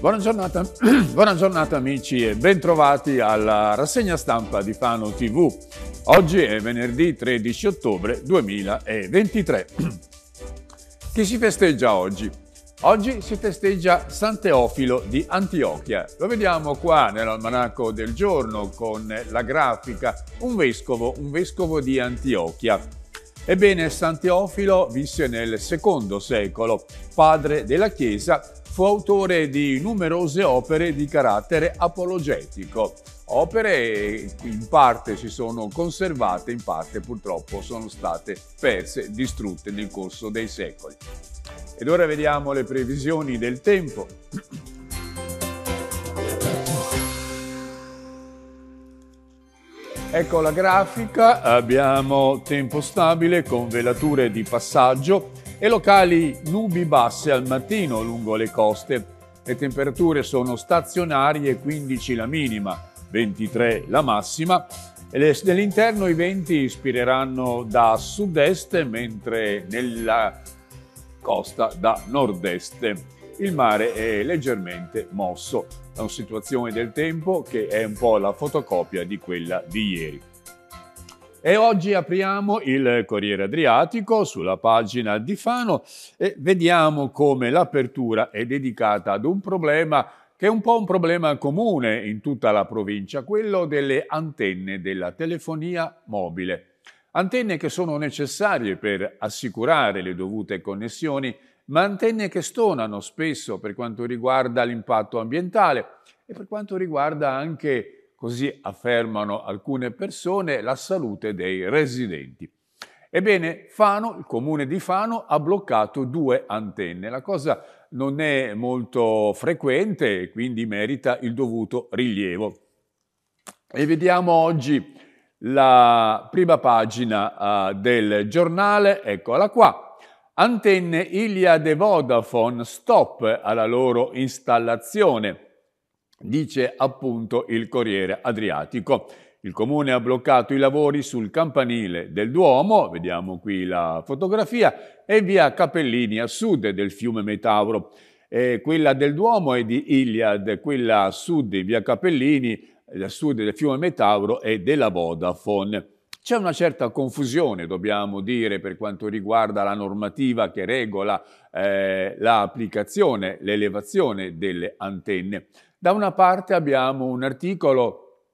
Buona giornata, buona giornata amici e bentrovati alla rassegna stampa di Fano TV. Oggi è venerdì 13 ottobre 2023. Chi si festeggia oggi? Oggi si festeggia San Teofilo di Antiochia. Lo vediamo qua nell'almanacco del giorno con la grafica un vescovo, un vescovo di Antiochia. Ebbene, San Teofilo visse nel secondo secolo, padre della Chiesa, fu autore di numerose opere di carattere apologetico. Opere in parte si sono conservate, in parte purtroppo sono state perse, distrutte nel corso dei secoli. Ed ora vediamo le previsioni del tempo. Ecco la grafica, abbiamo tempo stabile con velature di passaggio e locali nubi basse al mattino lungo le coste. Le temperature sono stazionarie, 15 la minima, 23 la massima. Nell'interno i venti ispireranno da sud-est, mentre nella costa da nord-est. Il mare è leggermente mosso, è una situazione del tempo che è un po' la fotocopia di quella di ieri. E oggi apriamo il Corriere Adriatico sulla pagina di Fano e vediamo come l'apertura è dedicata ad un problema che è un po' un problema comune in tutta la provincia, quello delle antenne della telefonia mobile. Antenne che sono necessarie per assicurare le dovute connessioni, ma antenne che stonano spesso per quanto riguarda l'impatto ambientale e per quanto riguarda anche, così affermano alcune persone, la salute dei residenti. Ebbene, Fano, il comune di Fano, ha bloccato due antenne. La cosa non è molto frequente e quindi merita il dovuto rilievo. E vediamo oggi la prima pagina uh, del giornale, eccola qua. Antenne Iliad e Vodafone, stop alla loro installazione, dice appunto il Corriere Adriatico. Il comune ha bloccato i lavori sul campanile del Duomo, vediamo qui la fotografia, e via Capellini a sud del fiume Metauro. Eh, quella del Duomo è di Iliad, quella a sud in via Capellini a sud del fiume Metauro e della Vodafone. C'è una certa confusione, dobbiamo dire, per quanto riguarda la normativa che regola eh, l'applicazione, l'elevazione delle antenne. Da una parte abbiamo un articolo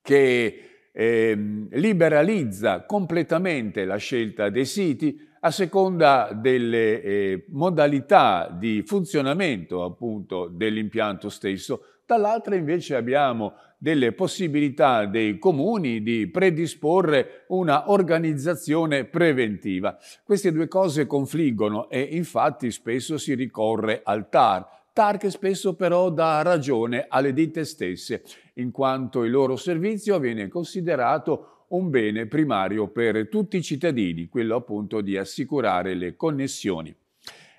che eh, liberalizza completamente la scelta dei siti a seconda delle eh, modalità di funzionamento appunto dell'impianto stesso. Dall'altra invece abbiamo delle possibilità dei comuni di predisporre una organizzazione preventiva. Queste due cose confliggono e infatti spesso si ricorre al TAR. TAR spesso però dà ragione alle ditte stesse, in quanto il loro servizio viene considerato un bene primario per tutti i cittadini, quello appunto di assicurare le connessioni.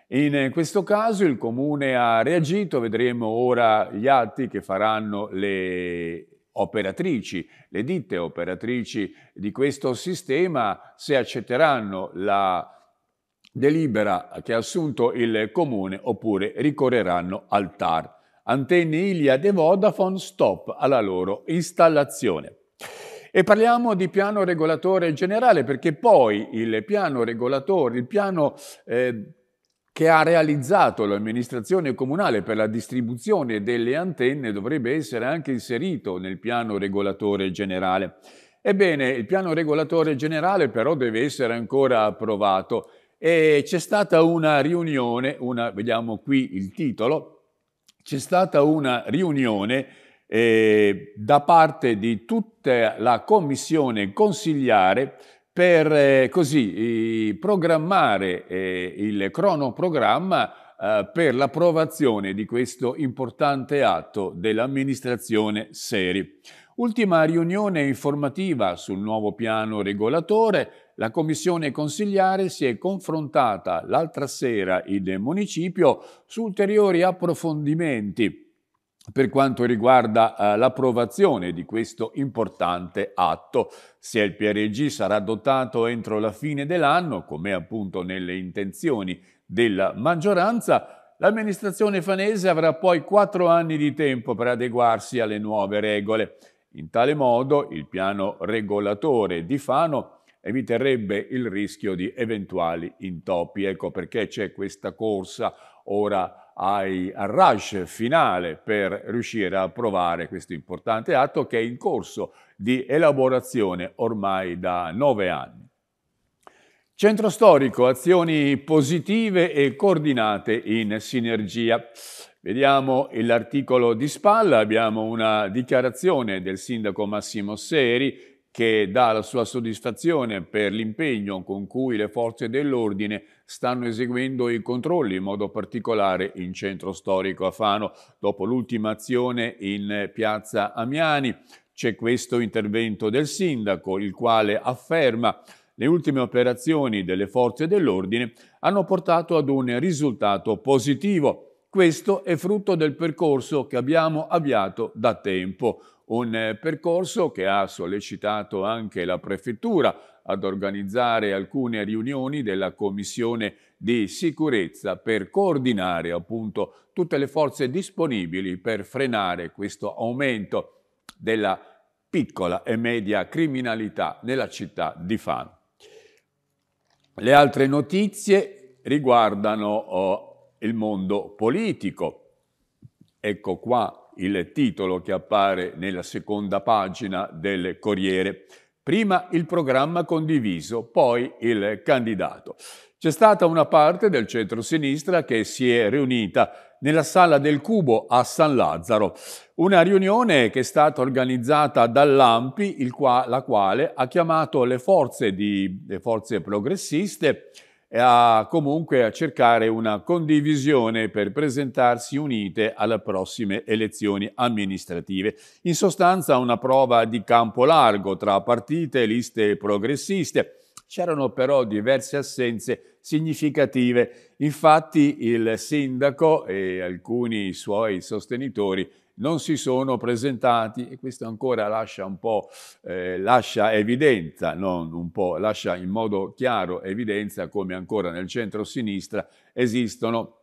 In questo caso il Comune ha reagito, vedremo ora gli atti che faranno le operatrici, le ditte operatrici di questo sistema, se accetteranno la delibera che ha assunto il Comune oppure ricorreranno al TAR. Antenne Iliad e Vodafone stop alla loro installazione. E parliamo di piano regolatore generale perché poi il piano regolatore, il piano eh, che ha realizzato l'amministrazione comunale per la distribuzione delle antenne dovrebbe essere anche inserito nel piano regolatore generale. Ebbene, il piano regolatore generale però deve essere ancora approvato e c'è stata una riunione, una, vediamo qui il titolo, c'è stata una riunione eh, da parte di tutta la commissione consigliare per eh, così programmare eh, il cronoprogramma eh, per l'approvazione di questo importante atto dell'amministrazione Seri. Ultima riunione informativa sul nuovo piano regolatore, la commissione consigliare si è confrontata l'altra sera in municipio su ulteriori approfondimenti per quanto riguarda uh, l'approvazione di questo importante atto. Se il PRG sarà adottato entro la fine dell'anno, come appunto nelle intenzioni della maggioranza, L'amministrazione fanese avrà poi quattro anni di tempo per adeguarsi alle nuove regole. In tale modo il piano regolatore di Fano eviterebbe il rischio di eventuali intoppi. Ecco perché c'è questa corsa ora ai, rush finale per riuscire a approvare questo importante atto che è in corso di elaborazione ormai da nove anni. Centro storico, azioni positive e coordinate in sinergia. Vediamo l'articolo di spalla, abbiamo una dichiarazione del sindaco Massimo Seri che dà la sua soddisfazione per l'impegno con cui le forze dell'ordine stanno eseguendo i controlli, in modo particolare in centro storico a Fano. Dopo l'ultima azione in piazza Amiani c'è questo intervento del sindaco, il quale afferma le ultime operazioni delle forze dell'ordine hanno portato ad un risultato positivo. Questo è frutto del percorso che abbiamo avviato da tempo un eh, percorso che ha sollecitato anche la prefettura ad organizzare alcune riunioni della Commissione di sicurezza per coordinare appunto tutte le forze disponibili per frenare questo aumento della piccola e media criminalità nella città di Fano. Le altre notizie riguardano oh, il mondo politico. Ecco qua il titolo che appare nella seconda pagina del Corriere. Prima il programma condiviso, poi il candidato. C'è stata una parte del centro-sinistra che si è riunita nella sala del Cubo a San Lazzaro, una riunione che è stata organizzata dall'AMPI, la quale ha chiamato le forze, di, le forze progressiste a comunque a cercare una condivisione per presentarsi unite alle prossime elezioni amministrative. In sostanza una prova di campo largo tra partite e liste progressiste. C'erano però diverse assenze significative. Infatti il sindaco e alcuni suoi sostenitori non si sono presentati e questo ancora lascia un po' eh, lascia evidenza, non un po', lascia in modo chiaro evidenza come ancora nel centro-sinistra esistono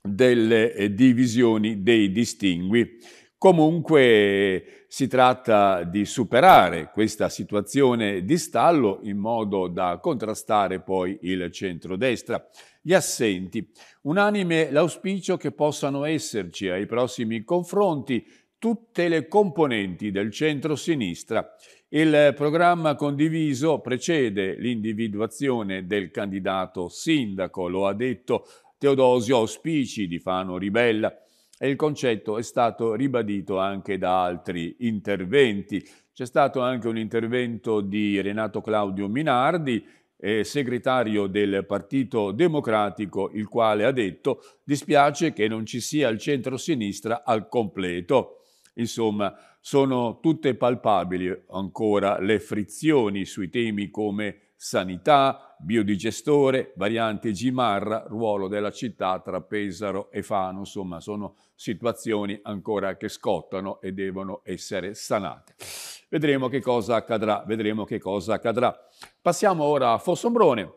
delle eh, divisioni, dei distingui. Comunque si tratta di superare questa situazione di stallo in modo da contrastare poi il centrodestra. Gli assenti. Unanime l'auspicio che possano esserci ai prossimi confronti tutte le componenti del centro-sinistra. Il programma condiviso precede l'individuazione del candidato sindaco, lo ha detto Teodosio Auspici di Fano Ribella e il concetto è stato ribadito anche da altri interventi. C'è stato anche un intervento di Renato Claudio Minardi eh, segretario del Partito Democratico, il quale ha detto dispiace che non ci sia il centro-sinistra al completo. Insomma, sono tutte palpabili ancora le frizioni sui temi come sanità, biodigestore, variante Gimarra, ruolo della città tra Pesaro e Fano, insomma sono situazioni ancora che scottano e devono essere sanate. Vedremo che cosa accadrà, vedremo che cosa accadrà. Passiamo ora a Fossombrone,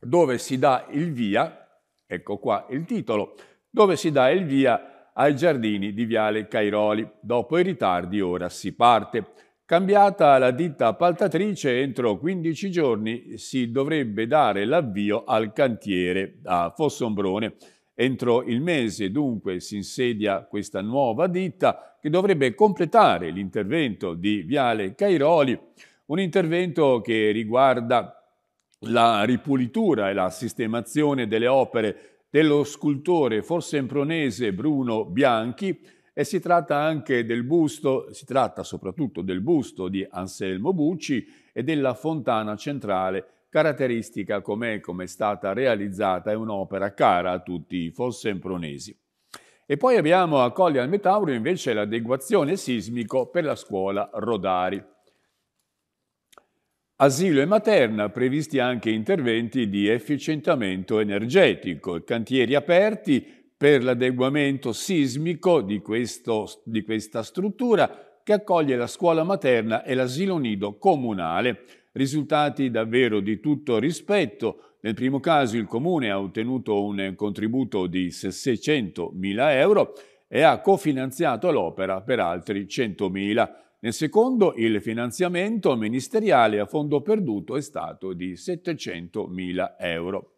dove si dà il via, ecco qua il titolo, dove si dà il via ai giardini di Viale Cairoli. Dopo i ritardi ora si parte. Cambiata la ditta appaltatrice, entro 15 giorni si dovrebbe dare l'avvio al cantiere a Fossombrone. Entro il mese dunque si insedia questa nuova ditta che dovrebbe completare l'intervento di Viale Cairoli, un intervento che riguarda la ripulitura e la sistemazione delle opere dello scultore forsempronese Bruno Bianchi, e si tratta anche del busto, si tratta soprattutto del busto di Anselmo Bucci e della fontana centrale, caratteristica com'è come è stata realizzata, è un'opera cara a tutti i fossempronesi. E poi abbiamo a Colli al Metauro invece l'adeguazione sismico per la scuola Rodari. Asilo e materna, previsti anche interventi di efficientamento energetico, cantieri aperti per l'adeguamento sismico di, questo, di questa struttura che accoglie la scuola materna e l'asilo nido comunale. Risultati davvero di tutto rispetto Nel primo caso il Comune ha ottenuto un contributo di 600.000 euro e ha cofinanziato l'opera per altri 100.000. Nel secondo il finanziamento ministeriale a fondo perduto è stato di 700.000 euro.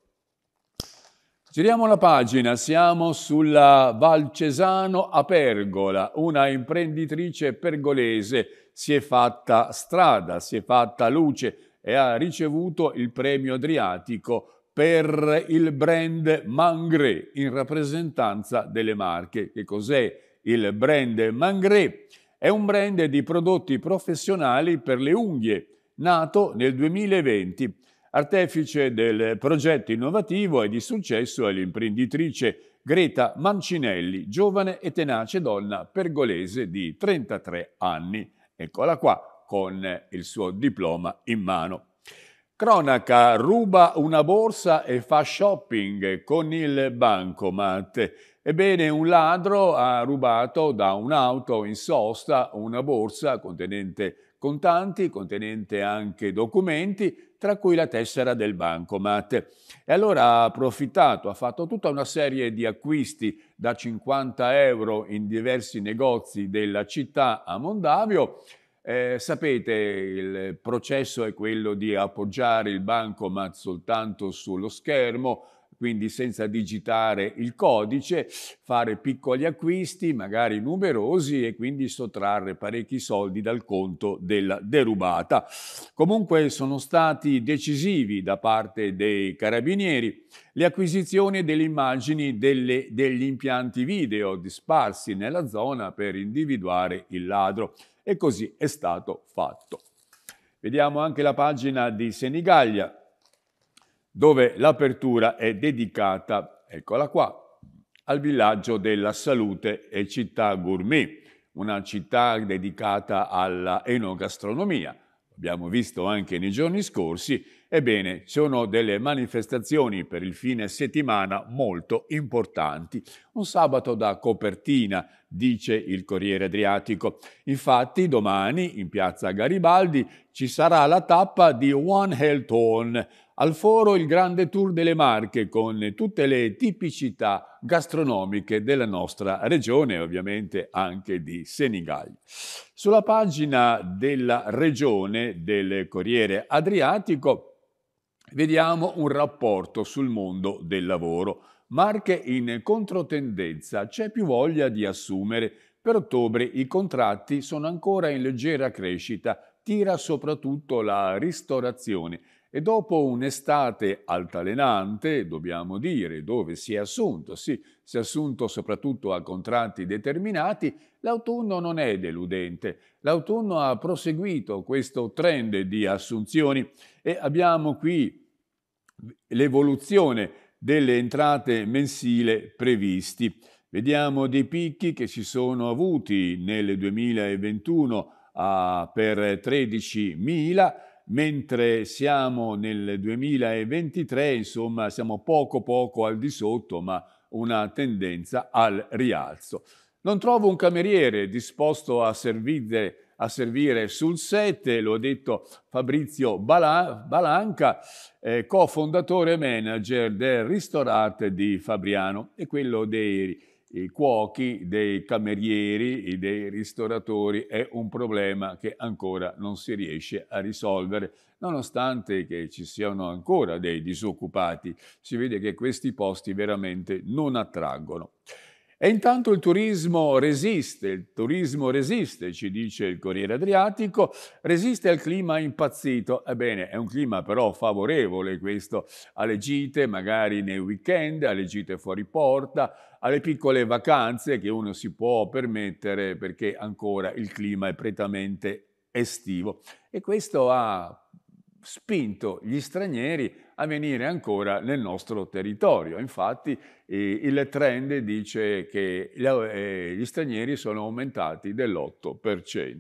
Giriamo la pagina, siamo sulla Val Cesano a Pergola, una imprenditrice pergolese si è fatta strada, si è fatta luce e ha ricevuto il premio Adriatico per il brand Mangre in rappresentanza delle marche. Che cos'è il brand Mangre? È un brand di prodotti professionali per le unghie, nato nel 2020 Artefice del progetto innovativo e di successo è l'imprenditrice Greta Mancinelli, giovane e tenace donna pergolese di 33 anni. Eccola qua con il suo diploma in mano. Cronaca ruba una borsa e fa shopping con il bancomat. Ebbene, un ladro ha rubato da un'auto in sosta una borsa contenente contanti, contenente anche documenti, tra cui la tessera del bancomat. E allora ha approfittato, ha fatto tutta una serie di acquisti da 50 euro in diversi negozi della città a Mondavio. Eh, sapete, il processo è quello di appoggiare il bancomat soltanto sullo schermo, quindi senza digitare il codice, fare piccoli acquisti, magari numerosi, e quindi sottrarre parecchi soldi dal conto della derubata. Comunque sono stati decisivi da parte dei carabinieri le acquisizioni delle immagini delle, degli impianti video disparsi nella zona per individuare il ladro e così è stato fatto. Vediamo anche la pagina di Senigallia, dove l'apertura è dedicata, eccola qua, al villaggio della salute e città gourmet, una città dedicata alla enogastronomia. Abbiamo visto anche nei giorni scorsi, ebbene, sono delle manifestazioni per il fine settimana molto importanti. Un sabato da copertina, dice il Corriere Adriatico. Infatti, domani in piazza Garibaldi ci sarà la tappa di One Health On, al foro il grande tour delle Marche con tutte le tipicità gastronomiche della nostra regione e ovviamente anche di Senigallia. Sulla pagina della regione del Corriere Adriatico vediamo un rapporto sul mondo del lavoro. Marche in controtendenza, c'è più voglia di assumere. Per ottobre i contratti sono ancora in leggera crescita, tira soprattutto la ristorazione e dopo un'estate altalenante, dobbiamo dire, dove si è assunto, sì, si è assunto soprattutto a contratti determinati, l'autunno non è deludente. L'autunno ha proseguito questo trend di assunzioni e abbiamo qui l'evoluzione delle entrate mensili previsti. Vediamo dei picchi che si sono avuti nel 2021 uh, per 13.000 mentre siamo nel 2023, insomma, siamo poco poco al di sotto, ma una tendenza al rialzo. Non trovo un cameriere disposto a servire, a servire sul set, lo ha detto Fabrizio Balanca, eh, cofondatore e manager del ristorante di Fabriano e quello dei i cuochi, dei camerieri, dei ristoratori è un problema che ancora non si riesce a risolvere, nonostante che ci siano ancora dei disoccupati. Si vede che questi posti veramente non attraggono. E intanto il turismo resiste, il turismo resiste, ci dice il Corriere Adriatico, resiste al clima impazzito. Ebbene, è un clima però favorevole questo alle gite, magari nei weekend, alle gite fuori porta, alle piccole vacanze che uno si può permettere perché ancora il clima è prettamente estivo. E questo ha spinto gli stranieri a venire ancora nel nostro territorio. Infatti eh, il trend dice che eh, gli stranieri sono aumentati dell'8%.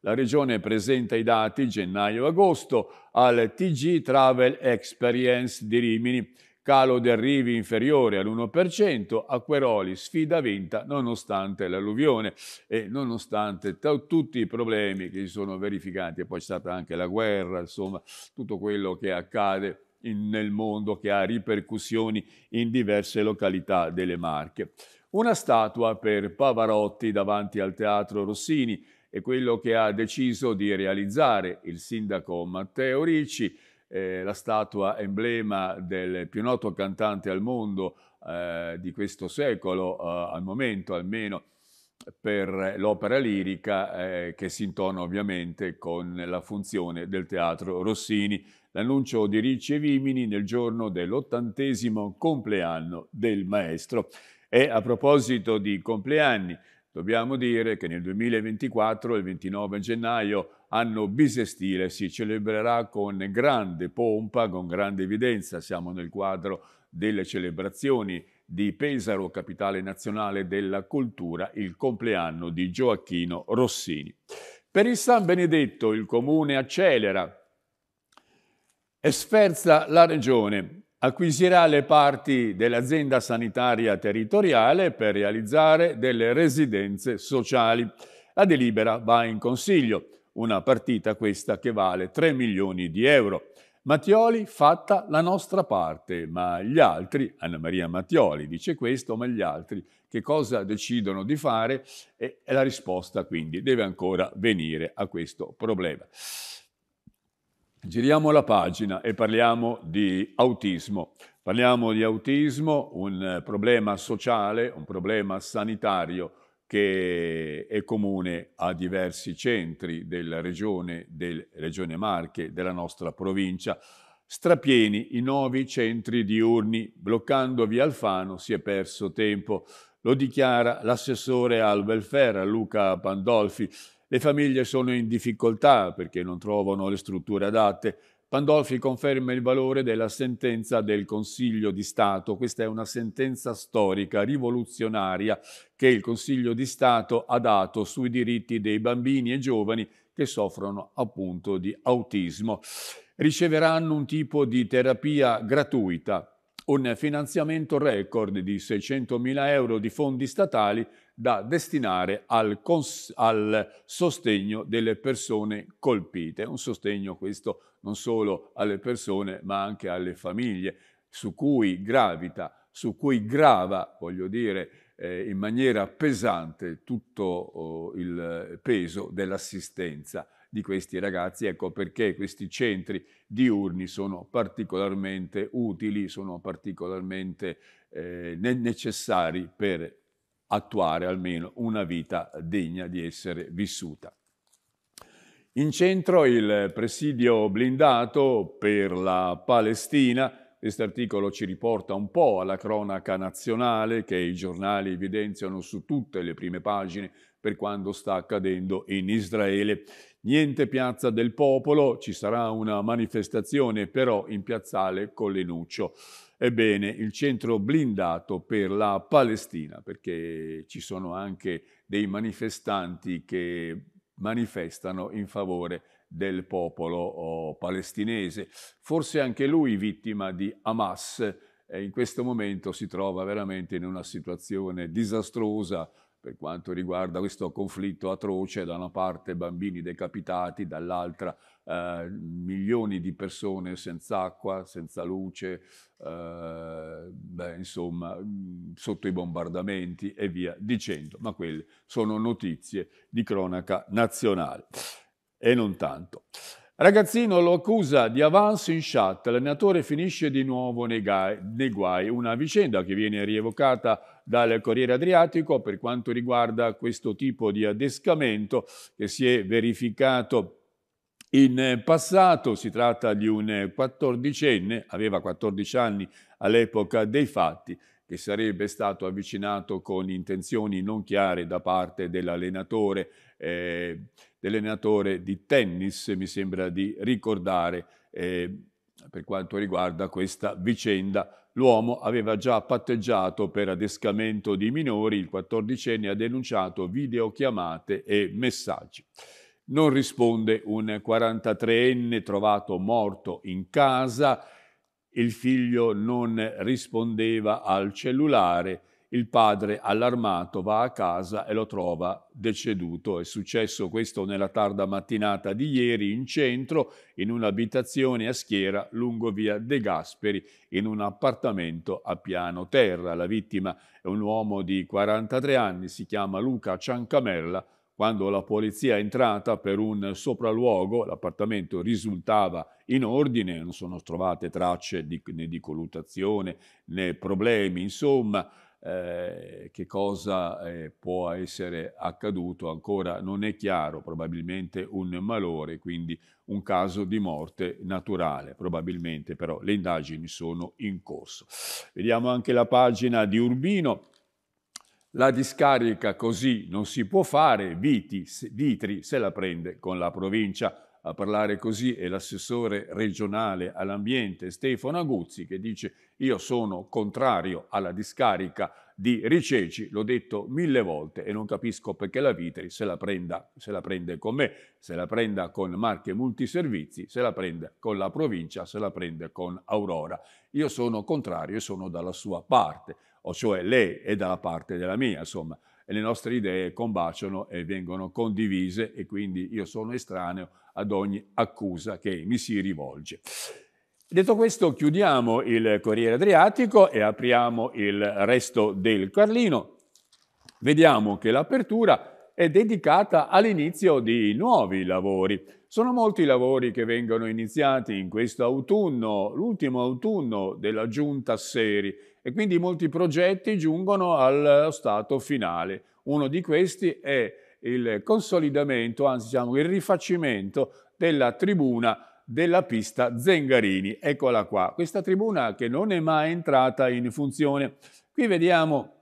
La regione presenta i dati gennaio-agosto al TG Travel Experience di Rimini calo di arrivi inferiore all'1%, Acqueroli sfida vinta nonostante l'alluvione e nonostante tutti i problemi che si sono verificati, e poi c'è stata anche la guerra, insomma tutto quello che accade in, nel mondo che ha ripercussioni in diverse località delle Marche. Una statua per Pavarotti davanti al Teatro Rossini è quello che ha deciso di realizzare il sindaco Matteo Ricci, eh, la statua emblema del più noto cantante al mondo eh, di questo secolo, eh, al momento almeno, per l'opera lirica eh, che si intona ovviamente con la funzione del teatro Rossini. L'annuncio di Ricci e Vimini nel giorno dell'ottantesimo compleanno del maestro. E a proposito di compleanni, dobbiamo dire che nel 2024, il 29 gennaio, anno bisestile, si celebrerà con grande pompa, con grande evidenza. Siamo nel quadro delle celebrazioni di Pesaro, capitale nazionale della cultura, il compleanno di Gioacchino Rossini. Per il San Benedetto il comune accelera e sferza la regione, acquisirà le parti dell'azienda sanitaria territoriale per realizzare delle residenze sociali. La delibera va in consiglio, una partita questa che vale 3 milioni di euro. Mattioli fatta la nostra parte, ma gli altri, Anna Maria Mattioli dice questo, ma gli altri che cosa decidono di fare e la risposta quindi deve ancora venire a questo problema. Giriamo la pagina e parliamo di autismo. Parliamo di autismo, un problema sociale, un problema sanitario che è comune a diversi centri della regione, del regione Marche, della nostra provincia. Strapieni i nuovi centri diurni, bloccando via Alfano si è perso tempo. Lo dichiara l'assessore al welfare Luca Pandolfi. Le famiglie sono in difficoltà perché non trovano le strutture adatte. Pandolfi conferma il valore della sentenza del Consiglio di Stato. Questa è una sentenza storica, rivoluzionaria, che il Consiglio di Stato ha dato sui diritti dei bambini e giovani che soffrono appunto di autismo. Riceveranno un tipo di terapia gratuita, un finanziamento record di 600.000 euro di fondi statali da destinare al, al, sostegno delle persone colpite. Un sostegno questo non solo alle persone ma anche alle famiglie su cui gravita, su cui grava, voglio dire, eh, in maniera pesante tutto oh, il peso dell'assistenza di questi ragazzi. Ecco perché questi centri diurni sono particolarmente utili, sono particolarmente eh, necessari per attuare almeno una vita degna di essere vissuta. In centro il presidio blindato per la Palestina. Questo articolo ci riporta un po' alla cronaca nazionale che i giornali evidenziano su tutte le prime pagine per quanto sta accadendo in Israele. Niente piazza del popolo, ci sarà una manifestazione però in piazzale Collenuccio. Ebbene, il centro blindato per la Palestina, perché ci sono anche dei manifestanti che manifestano in favore del popolo palestinese. Forse anche lui vittima di Hamas in questo momento si trova veramente in una situazione disastrosa per quanto riguarda questo conflitto atroce, da una parte bambini decapitati, dall'altra eh, milioni di persone senza acqua, senza luce, eh, beh, insomma, sotto i bombardamenti e via dicendo. Ma quelle sono notizie di cronaca nazionale e non tanto. Ragazzino lo accusa di avance in chat, l'allenatore finisce di nuovo nei guai, una vicenda che viene rievocata dal Corriere Adriatico per quanto riguarda questo tipo di adescamento che si è verificato in passato. Si tratta di un quattordicenne, aveva 14 anni all'epoca dei fatti, che sarebbe stato avvicinato con intenzioni non chiare da parte dell'allenatore eh, dell'allenatore di tennis, mi sembra di ricordare, eh, per quanto riguarda questa vicenda. L'uomo aveva già patteggiato per adescamento di minori, il 14enne ha denunciato videochiamate e messaggi. Non risponde un 43enne trovato morto in casa, il figlio non rispondeva al cellulare, il padre, allarmato, va a casa e lo trova deceduto. È successo questo nella tarda mattinata di ieri in centro, in un'abitazione a schiera lungo via De Gasperi, in un appartamento a piano terra. La vittima è un uomo di 43 anni, si chiama Luca Ciancamella, quando la polizia è entrata per un sopralluogo, l'appartamento risultava in ordine, non sono trovate tracce di, né di colluttazione né problemi, insomma, eh, che cosa eh, può essere accaduto ancora non è chiaro, probabilmente un malore, quindi un caso di morte naturale, probabilmente però le indagini sono in corso. Vediamo anche la pagina di Urbino, la discarica così non si può fare, Viti, Vitri se la prende con la provincia. A parlare così è l'assessore regionale all'ambiente Stefano Aguzzi che dice io sono contrario alla discarica di Riceci, l'ho detto mille volte e non capisco perché la Vitri se la, prenda, se la prende con me, se la prenda con Marche Multiservizi, se la prende con la provincia, se la prende con Aurora. Io sono contrario e sono dalla sua parte o cioè lei è dalla parte della mia, insomma, e le nostre idee combaciano e vengono condivise e quindi io sono estraneo ad ogni accusa che mi si rivolge. Detto questo, chiudiamo il Corriere Adriatico e apriamo il resto del Carlino. Vediamo che l'apertura è dedicata all'inizio di nuovi lavori. Sono molti i lavori che vengono iniziati in questo autunno, l'ultimo autunno della giunta Seri, e quindi molti progetti giungono al stato finale. Uno di questi è il consolidamento, anzi diciamo il rifacimento della tribuna della pista Zengarini. Eccola qua, questa tribuna che non è mai entrata in funzione. Qui vediamo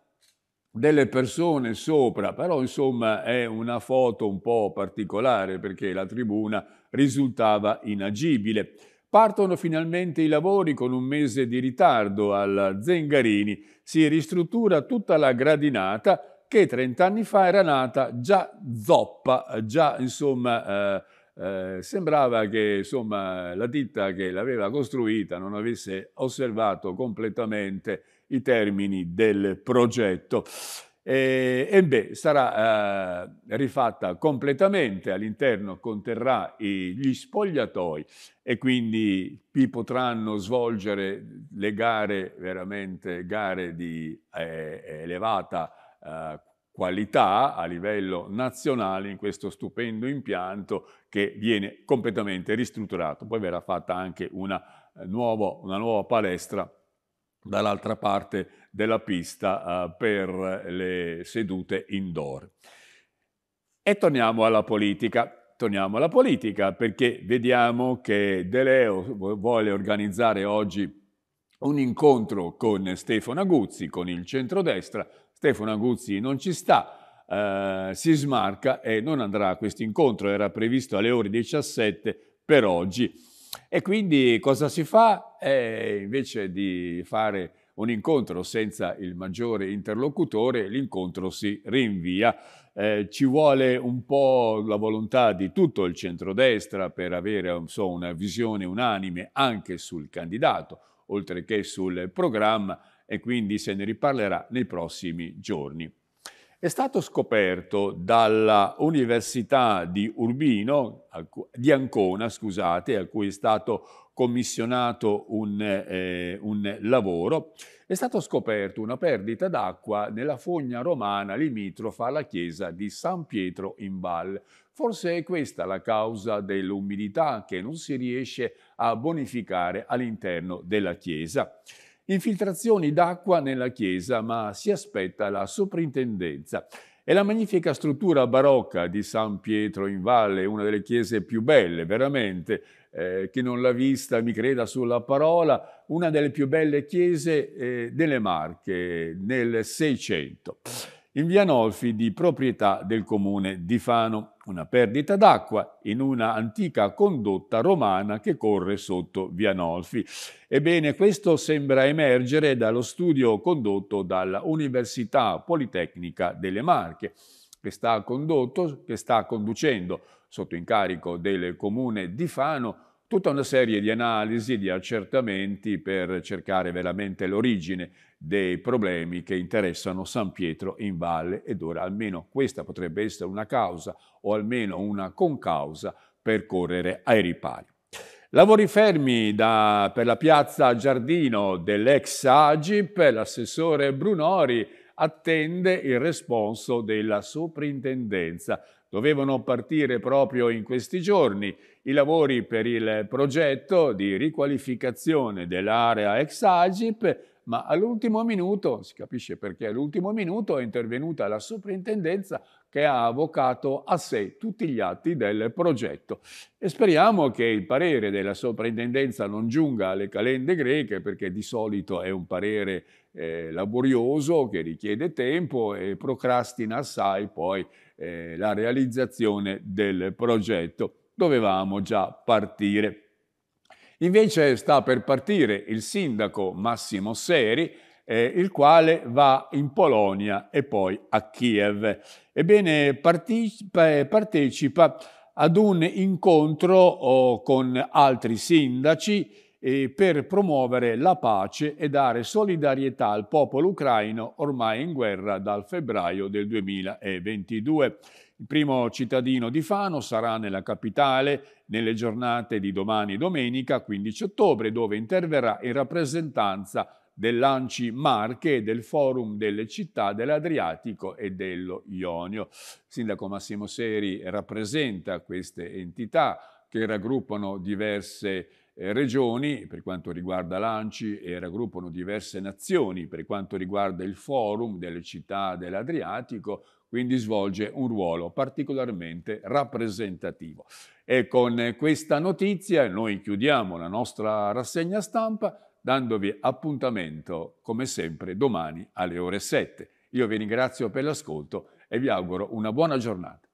delle persone sopra, però insomma è una foto un po' particolare perché la tribuna risultava inagibile. Partono finalmente i lavori con un mese di ritardo al Zengarini. Si ristruttura tutta la gradinata che 30 anni fa era nata già zoppa, già insomma eh, eh, sembrava che insomma, la ditta che l'aveva costruita non avesse osservato completamente i termini del progetto. E, e beh, sarà eh, rifatta completamente, all'interno conterrà i, gli spogliatoi e quindi qui potranno svolgere le gare, veramente gare di eh, elevata eh, qualità a livello nazionale in questo stupendo impianto che viene completamente ristrutturato. Poi verrà fatta anche una, eh, nuovo, una nuova palestra dall'altra parte della pista uh, per le sedute indoor. E torniamo alla politica. Torniamo alla politica perché vediamo che De Leo vuole organizzare oggi un incontro con Stefano Aguzzi, con il centrodestra. Stefano Aguzzi non ci sta, eh, si smarca e non andrà a questo incontro, era previsto alle ore 17 per oggi. E quindi cosa si fa? Eh, invece di fare un incontro senza il maggiore interlocutore, l'incontro si rinvia. Eh, ci vuole un po' la volontà di tutto il centrodestra per avere so, una visione unanime anche sul candidato, oltre che sul programma, e quindi se ne riparlerà nei prossimi giorni. È stato scoperto dalla Università di Urbino, di Ancona, scusate, a cui è stato commissionato un, eh, un lavoro, è stato scoperto una perdita d'acqua nella fogna romana limitrofa alla chiesa di San Pietro in Val. Forse è questa la causa dell'umidità che non si riesce a bonificare all'interno della chiesa. Infiltrazioni d'acqua nella chiesa, ma si aspetta la soprintendenza. E la magnifica struttura barocca di San Pietro in Valle, una delle chiese più belle, veramente, eh, chi non l'ha vista mi creda sulla parola, una delle più belle chiese eh, delle Marche nel Seicento in via Nolfi di proprietà del comune di Fano, una perdita d'acqua in una antica condotta romana che corre sotto via Nolfi. Ebbene, questo sembra emergere dallo studio condotto dalla Università Politecnica delle Marche, che sta, condotto, che sta conducendo sotto incarico del comune di Fano tutta una serie di analisi, di accertamenti per cercare veramente l'origine dei problemi che interessano San Pietro in valle ed ora almeno questa potrebbe essere una causa o almeno una concausa per correre ai ripari. Lavori fermi da, per la piazza Giardino dell'ex Agip, l'assessore Brunori attende il responso della soprintendenza. Dovevano partire proprio in questi giorni i lavori per il progetto di riqualificazione dell'area ex Agip, ma all'ultimo minuto, si capisce perché all'ultimo minuto è intervenuta la soprintendenza che ha avvocato a sé tutti gli atti del progetto. E speriamo che il parere della soprintendenza non giunga alle calende greche, perché di solito è un parere eh, laborioso che richiede tempo e procrastina assai poi eh, la realizzazione del progetto. Dovevamo già partire. Invece sta per partire il sindaco Massimo Seri, eh, il quale va in Polonia e poi a Kiev. Ebbene, partecipa, partecipa ad un incontro oh, con altri sindaci eh, per promuovere la pace e dare solidarietà al popolo ucraino ormai in guerra dal febbraio del 2022. Il primo cittadino di Fano sarà nella capitale nelle giornate di domani domenica 15 ottobre dove interverrà in rappresentanza dell'Anci Marche e del Forum delle città dell'Adriatico e dello Ionio. Sindaco Massimo Seri rappresenta queste entità che raggruppano diverse eh, regioni per quanto riguarda l'ANCI e raggruppano diverse nazioni per quanto riguarda il Forum delle città dell'Adriatico, quindi svolge un ruolo particolarmente rappresentativo. E con questa notizia noi chiudiamo la nostra rassegna stampa dandovi appuntamento come sempre domani alle ore 7. Io vi ringrazio per l'ascolto e vi auguro una buona giornata.